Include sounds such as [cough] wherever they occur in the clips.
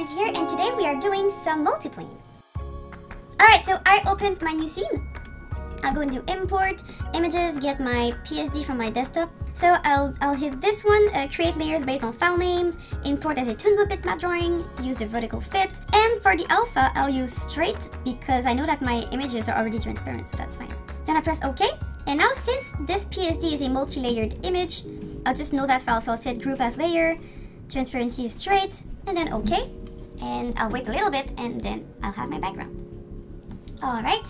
Friends here, and today we are doing some multiplane. Alright, so I opened my new scene. I'll go into import, images, get my PSD from my desktop. So I'll, I'll hit this one, uh, create layers based on file names, import as a Toon Boom bitmap drawing, use the vertical fit. And for the alpha, I'll use straight because I know that my images are already transparent, so that's fine. Then I press OK. And now since this PSD is a multi-layered image, I'll just know that file. So I'll set group as layer, transparency is straight, and then OK. And I'll wait a little bit and then I'll have my background. Alright,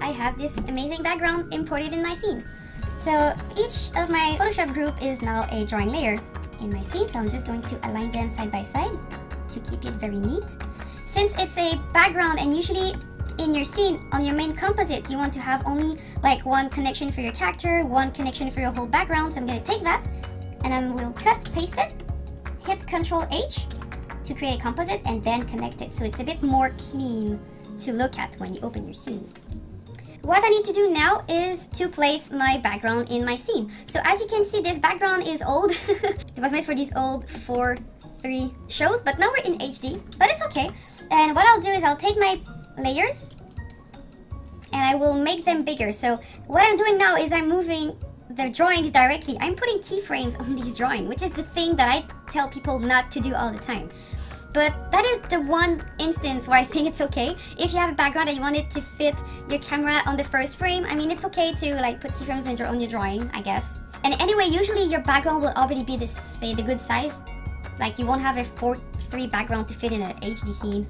I have this amazing background imported in my scene. So each of my Photoshop group is now a drawing layer in my scene, so I'm just going to align them side by side to keep it very neat. Since it's a background and usually in your scene, on your main composite, you want to have only like one connection for your character, one connection for your whole background, so I'm going to take that and I will cut, paste it, hit Ctrl H to create a composite and then connect it so it's a bit more clean to look at when you open your scene. What I need to do now is to place my background in my scene. So as you can see, this background is old. [laughs] it was made for these old 4.3 shows, but now we're in HD, but it's okay. And what I'll do is I'll take my layers and I will make them bigger. So what I'm doing now is I'm moving the drawings directly. I'm putting keyframes [laughs] on these drawings, which is the thing that I tell people not to do all the time. But that is the one instance where I think it's okay. If you have a background and you want it to fit your camera on the first frame, I mean, it's okay to like put keyframes on your, on your drawing, I guess. And anyway, usually your background will already be this, say, the good size. Like you won't have a 4.3 background to fit in an HD scene.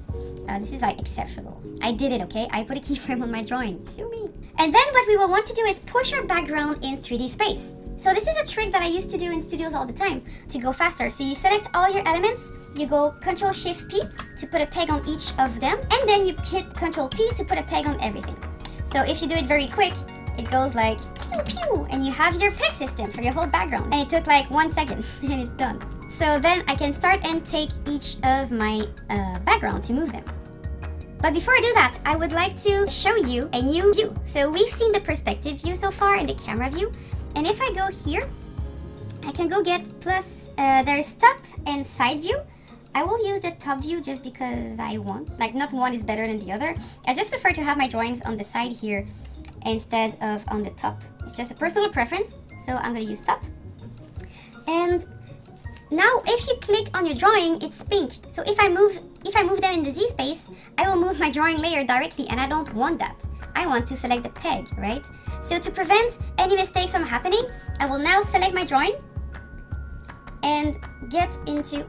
Uh, this is like exceptional. I did it, okay? I put a [laughs] keyframe on my drawing. Sue me. And then what we will want to do is push our background in 3D space. So this is a trick that I used to do in studios all the time to go faster. So you select all your elements, you go Control Shift P to put a peg on each of them, and then you hit Control P to put a peg on everything. So if you do it very quick, it goes like pew pew, and you have your peg system for your whole background. And it took like one second, [laughs] and it's done. So then I can start and take each of my uh, background to move them. But before I do that, I would like to show you a new view. So we've seen the perspective view so far and the camera view. And if I go here, I can go get plus, uh, there's top and side view. I will use the top view just because I want. Like not one is better than the other. I just prefer to have my drawings on the side here instead of on the top. It's just a personal preference. So I'm gonna use top. And now if you click on your drawing, it's pink. So if I move if I move them in the Z space, I will move my drawing layer directly and I don't want that. I want to select the peg, right? So to prevent any mistakes from happening, I will now select my drawing and get into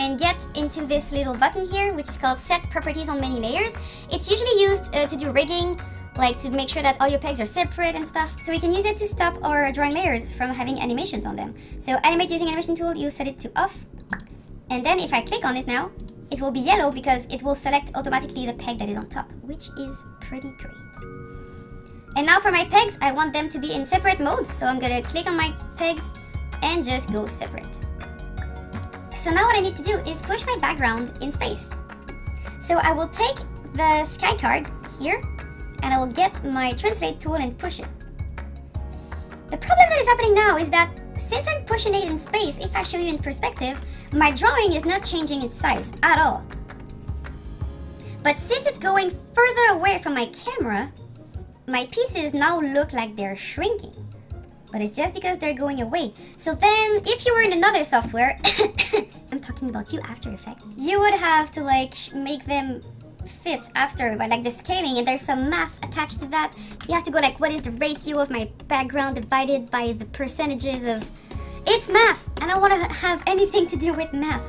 and get into this little button here, which is called Set Properties on Many Layers. It's usually used uh, to do rigging, like to make sure that all your pegs are separate and stuff. So we can use it to stop our drawing layers from having animations on them. So animate using animation tool, you set it to off. And then if I click on it now, it will be yellow because it will select automatically the peg that is on top, which is pretty great. And now for my pegs, I want them to be in separate mode. So I'm gonna click on my pegs and just go separate. So now what I need to do is push my background in space. So I will take the sky card here and I will get my translate tool and push it. The problem that is happening now is that since I'm pushing it in space, if I show you in perspective, my drawing is not changing its size at all. But since it's going further away from my camera, my pieces now look like they're shrinking but it's just because they're going away. So then, if you were in another software, [coughs] I'm talking about you, After Effects, you would have to like make them fit after by like the scaling and there's some math attached to that. You have to go like what is the ratio of my background divided by the percentages of... It's math! and I don't want to have anything to do with math.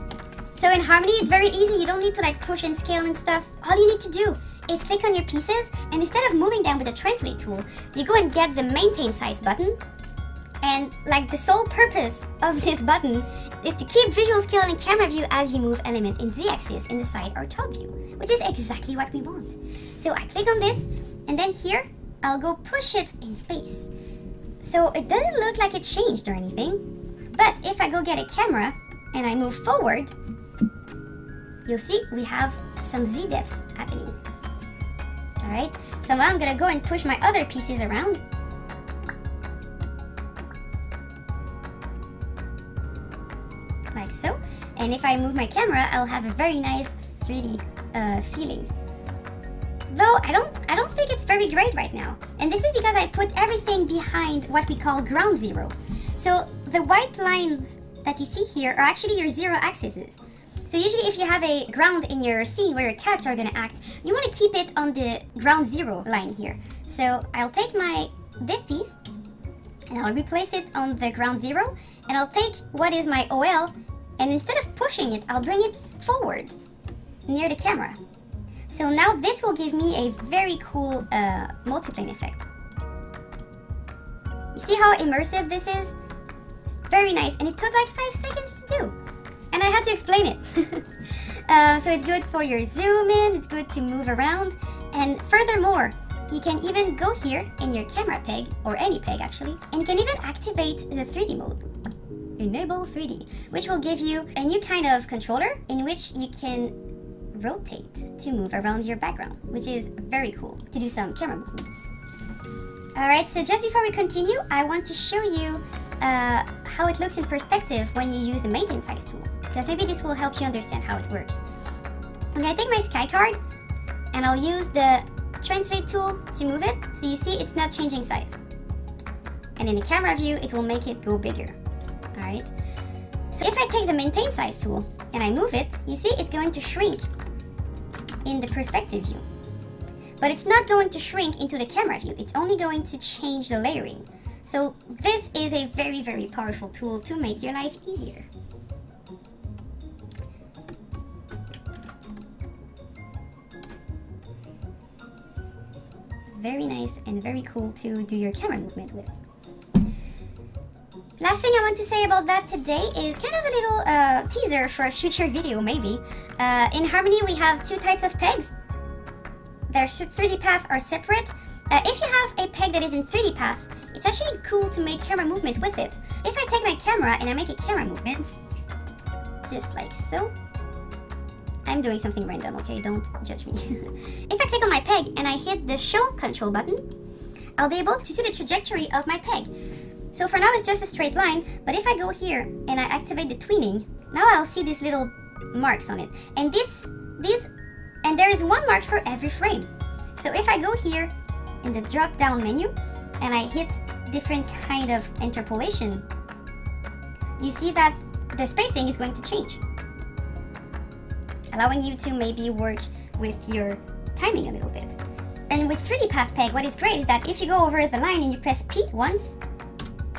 So in Harmony, it's very easy. You don't need to like push and scale and stuff. All you need to do is click on your pieces and instead of moving them with the translate tool, you go and get the maintain size button and like the sole purpose of this button is to keep visual scale and camera view as you move element in z-axis in the side or top view, which is exactly what we want. So I click on this and then here I'll go push it in space. So it doesn't look like it changed or anything, but if I go get a camera and I move forward, you'll see we have some z-depth happening. Alright, so now I'm gonna go and push my other pieces around like so. And if I move my camera, I'll have a very nice 3D uh, feeling. Though I don't, I don't think it's very great right now. And this is because I put everything behind what we call ground zero. So the white lines that you see here are actually your zero axes. So usually if you have a ground in your scene where your character are gonna act, you wanna keep it on the ground zero line here. So I'll take my, this piece, and I'll replace it on the ground zero, and I'll take what is my OL, and instead of pushing it, I'll bring it forward, near the camera. So now this will give me a very cool uh, multiplane effect. You see how immersive this is? Very nice, and it took like 5 seconds to do. And I had to explain it. [laughs] uh, so it's good for your zoom in, it's good to move around, and furthermore, you can even go here in your camera peg, or any peg actually, and you can even activate the 3D mode. Enable 3D, which will give you a new kind of controller in which you can rotate to move around your background, which is very cool to do some camera movements. Alright, so just before we continue, I want to show you uh, how it looks in perspective when you use the maintain size tool, because maybe this will help you understand how it works. I'm gonna take my sky card, and I'll use the translate tool to move it, so you see it's not changing size. And in the camera view, it will make it go bigger. Alright, so if I take the maintain size tool and I move it, you see it's going to shrink in the perspective view. But it's not going to shrink into the camera view, it's only going to change the layering. So this is a very, very powerful tool to make your life easier. Very nice and very cool to do your camera movement with. Last thing I want to say about that today is kind of a little uh, teaser for a future video, maybe. Uh, in Harmony, we have two types of pegs. Their 3D path are separate. Uh, if you have a peg that is in 3D path, it's actually cool to make camera movement with it. If I take my camera and I make a camera movement, just like so, I'm doing something random, okay? Don't judge me. [laughs] if I click on my peg and I hit the show control button, I'll be able to see the trajectory of my peg. So for now it's just a straight line, but if I go here and I activate the tweening, now I'll see these little marks on it. And this, this, and there is one mark for every frame. So if I go here in the drop down menu and I hit different kind of interpolation, you see that the spacing is going to change. Allowing you to maybe work with your timing a little bit. And with 3D Path Peg, what is great is that if you go over the line and you press P once,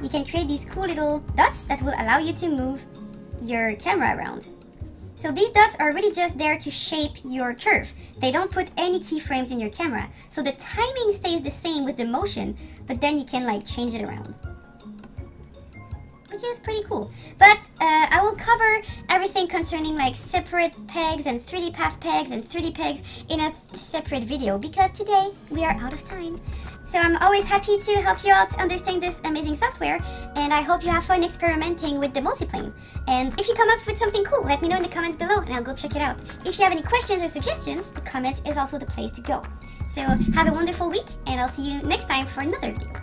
you can create these cool little dots that will allow you to move your camera around. So these dots are really just there to shape your curve. They don't put any keyframes in your camera. So the timing stays the same with the motion, but then you can like change it around. Which is pretty cool. But uh, I will cover everything concerning like separate pegs and 3D path pegs and 3D pegs in a separate video because today we are out of time. So I'm always happy to help you out understand this amazing software, and I hope you have fun experimenting with the multiplane. And if you come up with something cool, let me know in the comments below, and I'll go check it out. If you have any questions or suggestions, the comments is also the place to go. So have a wonderful week, and I'll see you next time for another video.